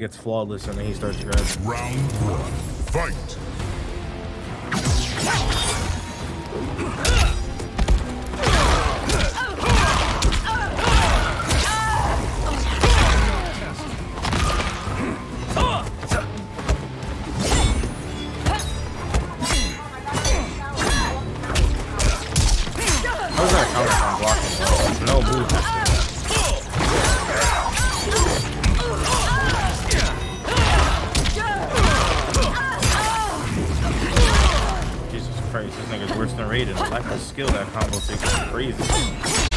Gets flawless and then he starts to grabbing. Round one. Fight. How's that counter on blocking? No move. This nigga's worse than Raiden. Lack of skill, that combo takes is crazy.